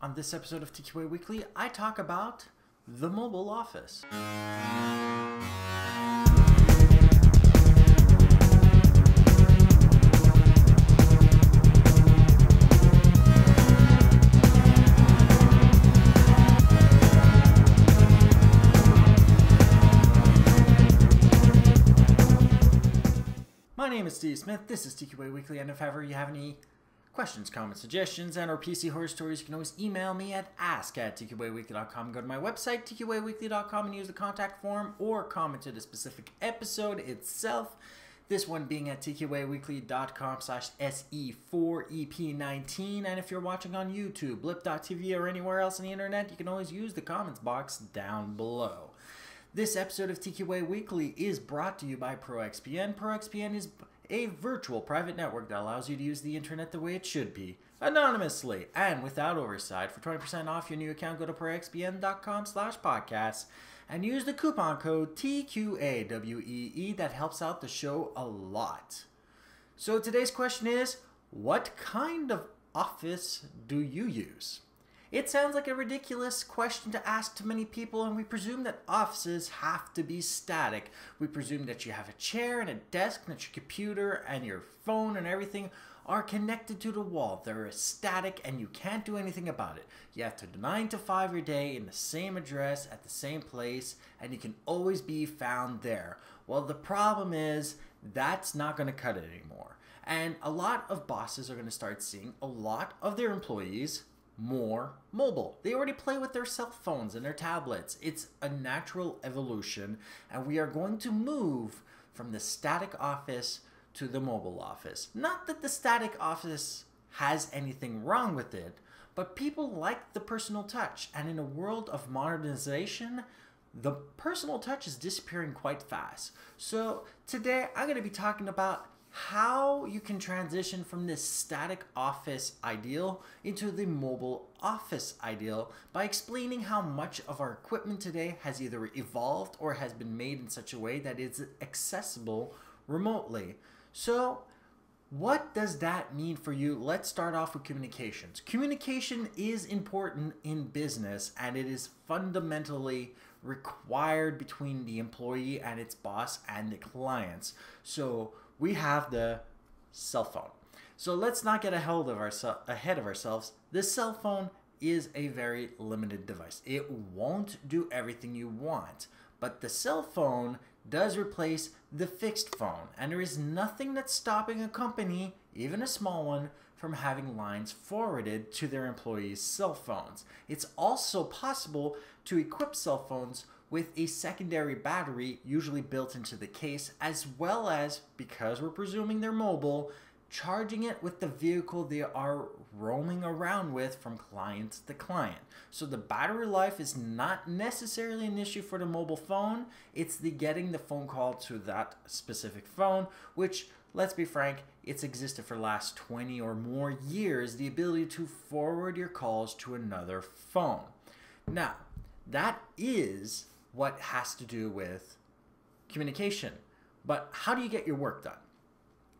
On this episode of TQA Weekly, I talk about the mobile office. My name is Steve Smith. This is TQA Weekly, and if ever you have any questions, comments, suggestions, and or PC horror stories, you can always email me at ask at tqaweekly.com. Go to my website, tqaweekly.com, and use the contact form or comment to the specific episode itself. This one being at tqaweekly.com slash SE4EP19. And if you're watching on YouTube, blip.tv, or anywhere else on the internet, you can always use the comments box down below. This episode of TQA Weekly is brought to you by ProXPN. ProXPN is a virtual private network that allows you to use the internet the way it should be, anonymously and without oversight. For 20% off your new account, go to proxpn.com slash podcasts and use the coupon code TQAWEE that helps out the show a lot. So today's question is, what kind of office do you use? It sounds like a ridiculous question to ask to many people, and we presume that offices have to be static. We presume that you have a chair and a desk, and that your computer and your phone and everything are connected to the wall. They're static, and you can't do anything about it. You have to 9 to 5 your day in the same address at the same place, and you can always be found there. Well, the problem is that's not going to cut it anymore. And a lot of bosses are going to start seeing a lot of their employees more mobile. They already play with their cell phones and their tablets. It's a natural evolution, and we are going to move from the static office to the mobile office. Not that the static office has anything wrong with it, but people like the personal touch, and in a world of modernization, the personal touch is disappearing quite fast. So, today I'm going to be talking about how you can transition from this static office ideal into the mobile office ideal by explaining how much of our equipment today has either evolved or has been made in such a way that it's accessible remotely. So, what does that mean for you? Let's start off with communications. Communication is important in business and it is fundamentally required between the employee and its boss and the clients. So, we have the cell phone. So let's not get ahead of, our, ahead of ourselves. This cell phone is a very limited device. It won't do everything you want, but the cell phone does replace the fixed phone, and there is nothing that's stopping a company, even a small one, from having lines forwarded to their employees' cell phones. It's also possible to equip cell phones with a secondary battery usually built into the case, as well as, because we're presuming they're mobile, charging it with the vehicle they are roaming around with from client to client. So the battery life is not necessarily an issue for the mobile phone, it's the getting the phone call to that specific phone, which let's be frank, it's existed for last 20 or more years, the ability to forward your calls to another phone. Now, that is what has to do with communication. But how do you get your work done?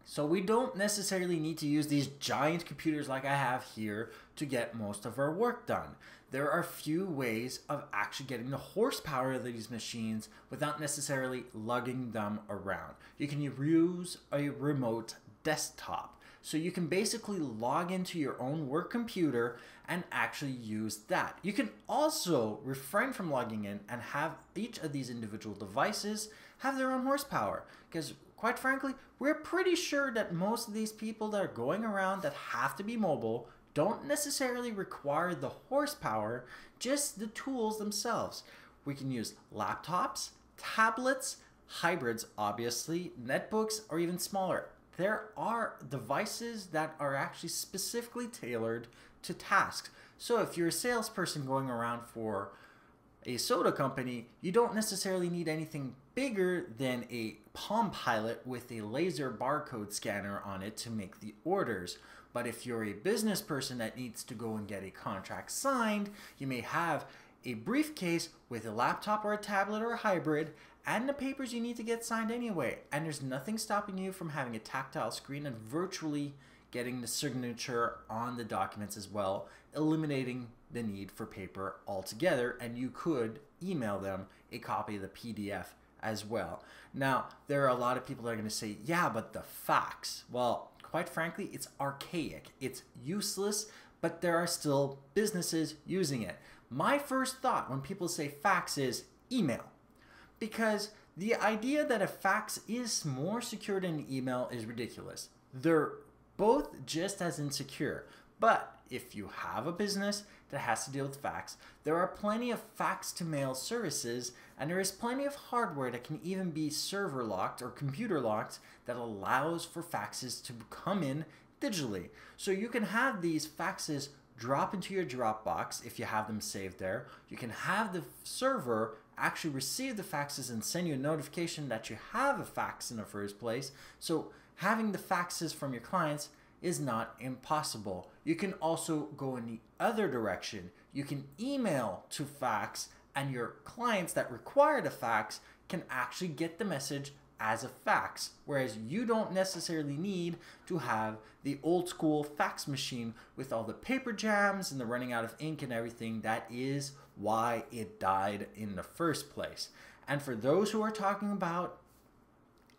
So we don't necessarily need to use these giant computers like I have here to get most of our work done. There are few ways of actually getting the horsepower of these machines without necessarily lugging them around. You can use a remote desktop. So you can basically log into your own work computer and actually use that. You can also refrain from logging in and have each of these individual devices have their own horsepower. Because quite frankly, we're pretty sure that most of these people that are going around that have to be mobile don't necessarily require the horsepower, just the tools themselves. We can use laptops, tablets, hybrids, obviously, netbooks, or even smaller there are devices that are actually specifically tailored to tasks. So if you're a salesperson going around for a soda company, you don't necessarily need anything bigger than a Palm Pilot with a laser barcode scanner on it to make the orders. But if you're a business person that needs to go and get a contract signed, you may have a briefcase with a laptop or a tablet or a hybrid and the papers you need to get signed anyway. And there's nothing stopping you from having a tactile screen and virtually getting the signature on the documents as well, eliminating the need for paper altogether. And you could email them a copy of the PDF as well. Now, there are a lot of people that are going to say, yeah, but the fax. Well, quite frankly, it's archaic, it's useless, but there are still businesses using it. My first thought when people say fax is email. Because the idea that a fax is more secure than an email is ridiculous. They're both just as insecure. But if you have a business that has to deal with fax, there are plenty of fax to mail services, and there is plenty of hardware that can even be server locked or computer locked that allows for faxes to come in digitally. So you can have these faxes drop into your Dropbox if you have them saved there. You can have the server actually receive the faxes and send you a notification that you have a fax in the first place. So having the faxes from your clients is not impossible. You can also go in the other direction. You can email to fax and your clients that require the fax can actually get the message as a fax, whereas you don't necessarily need to have the old school fax machine with all the paper jams and the running out of ink and everything. That is why it died in the first place. And for those who are talking about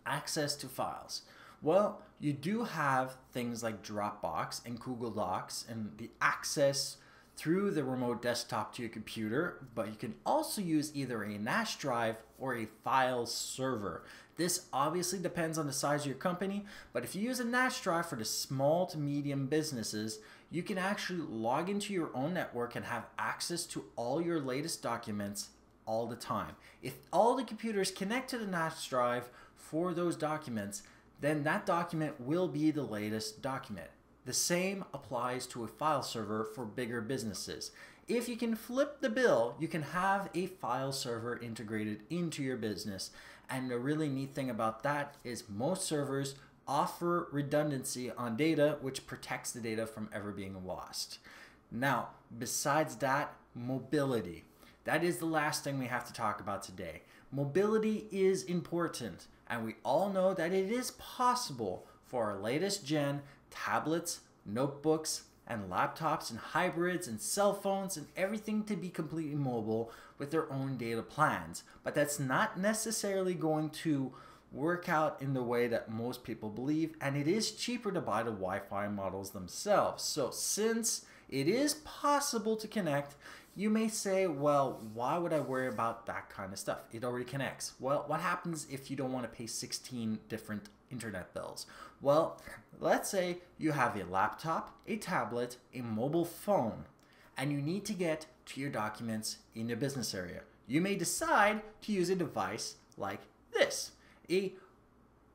access to files, well, you do have things like Dropbox and Google Docs and the access through the remote desktop to your computer, but you can also use either a NAS drive or a file server. This obviously depends on the size of your company, but if you use a NAS drive for the small to medium businesses, you can actually log into your own network and have access to all your latest documents all the time. If all the computers connect to the NAS drive for those documents, then that document will be the latest document. The same applies to a file server for bigger businesses. If you can flip the bill, you can have a file server integrated into your business. And the really neat thing about that is most servers offer redundancy on data, which protects the data from ever being lost. Now, besides that, mobility. That is the last thing we have to talk about today. Mobility is important, and we all know that it is possible for our latest gen tablets, notebooks, and laptops and hybrids and cell phones and everything to be completely mobile with their own data plans. But that's not necessarily going to work out in the way that most people believe, and it is cheaper to buy the Wi Fi models themselves. So, since it is possible to connect, you may say, well, why would I worry about that kind of stuff? It already connects. Well, what happens if you don't want to pay 16 different internet bills? Well, let's say you have a laptop, a tablet, a mobile phone, and you need to get to your documents in your business area. You may decide to use a device like this, a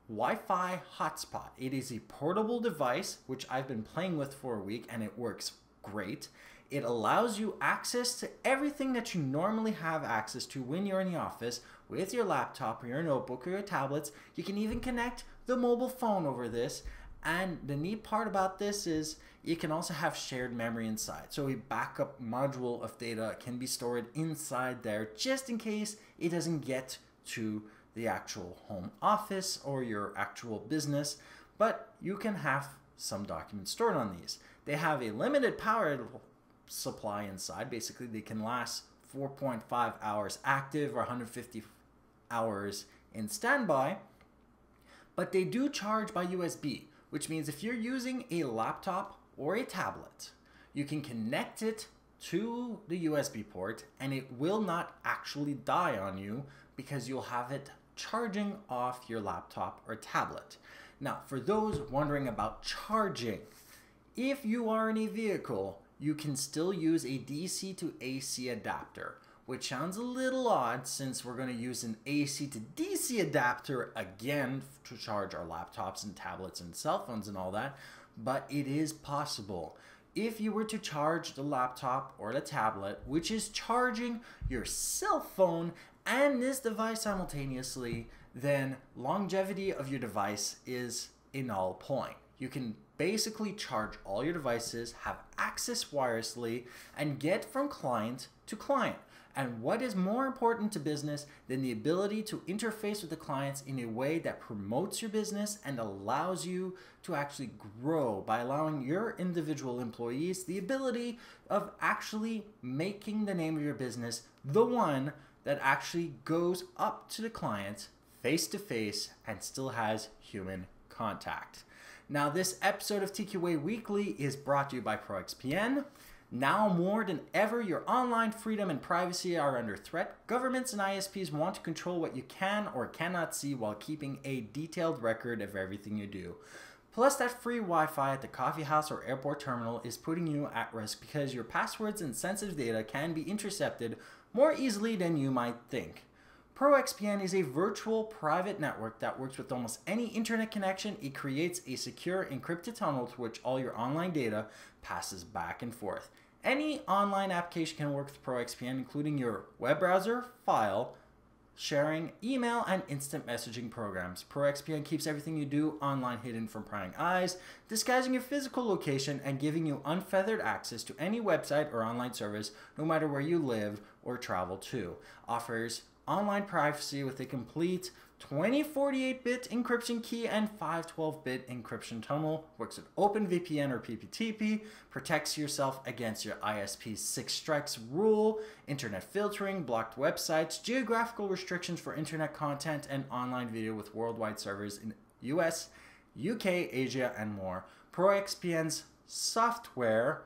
Wi-Fi hotspot. It is a portable device which I've been playing with for a week and it works great. It allows you access to everything that you normally have access to when you're in the office with your laptop or your notebook or your tablets. You can even connect the mobile phone over this. And the neat part about this is you can also have shared memory inside. So a backup module of data can be stored inside there just in case it doesn't get to the actual home office or your actual business. But you can have some documents stored on these. They have a limited power supply inside. Basically, they can last 4.5 hours active or 150 hours in standby. But they do charge by USB, which means if you're using a laptop or a tablet, you can connect it to the USB port and it will not actually die on you because you'll have it charging off your laptop or tablet. Now, for those wondering about charging, if you are in a vehicle, you can still use a DC to AC adapter, which sounds a little odd since we're going to use an AC to DC adapter again to charge our laptops and tablets and cell phones and all that, but it is possible. If you were to charge the laptop or the tablet, which is charging your cell phone and this device simultaneously, then longevity of your device is a null point. You can basically charge all your devices, have access wirelessly, and get from client to client. And what is more important to business than the ability to interface with the clients in a way that promotes your business and allows you to actually grow by allowing your individual employees the ability of actually making the name of your business the one that actually goes up to the client face to face and still has human contact. Now, this episode of TQA Weekly is brought to you by ProXPN. Now more than ever, your online freedom and privacy are under threat. Governments and ISPs want to control what you can or cannot see while keeping a detailed record of everything you do. Plus, that free Wi Fi at the coffee house or airport terminal is putting you at risk because your passwords and sensitive data can be intercepted more easily than you might think. ProXPN is a virtual private network that works with almost any internet connection. It creates a secure encrypted tunnel to which all your online data passes back and forth. Any online application can work with ProXPN, including your web browser, file, sharing, email, and instant messaging programs. ProXPN keeps everything you do online hidden from prying eyes, disguising your physical location, and giving you unfeathered access to any website or online service, no matter where you live or travel to. Offers online privacy with a complete 2048-bit encryption key and 512-bit encryption tunnel, works with OpenVPN or PPTP, protects yourself against your ISP's six strikes rule, internet filtering, blocked websites, geographical restrictions for internet content, and online video with worldwide servers in US, UK, Asia, and more. ProXPN's software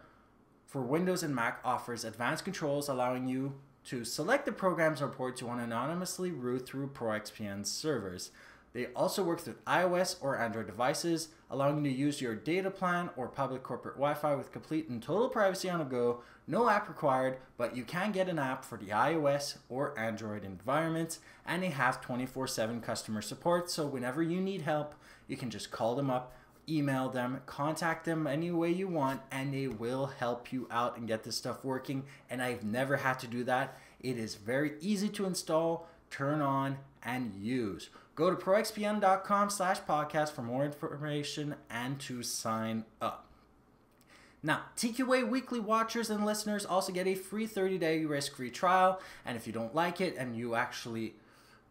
for Windows and Mac offers advanced controls allowing you to select the programs or ports you want to anonymously route through ProXPN's servers. They also work with iOS or Android devices, allowing you to use your data plan or public corporate Wi-Fi with complete and total privacy on the go. No app required, but you can get an app for the iOS or Android environments, and they have 24/7 customer support. So whenever you need help, you can just call them up email them, contact them any way you want, and they will help you out and get this stuff working. And I've never had to do that. It is very easy to install, turn on, and use. Go to proxpn.com slash podcast for more information and to sign up. Now, TQA weekly watchers and listeners also get a free 30 day risk free trial. And if you don't like it and you actually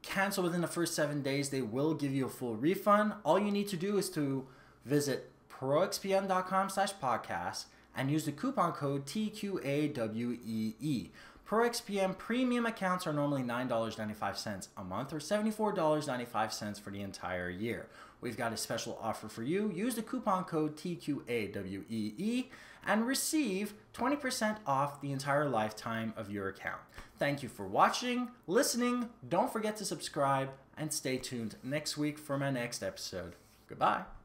cancel within the first seven days, they will give you a full refund. All you need to do is to visit proxpn.com slash podcast and use the coupon code TQAWEE. ProXPN premium accounts are normally $9.95 a month or $74.95 for the entire year. We've got a special offer for you. Use the coupon code TQAWEE and receive 20% off the entire lifetime of your account. Thank you for watching, listening. Don't forget to subscribe and stay tuned next week for my next episode. Goodbye.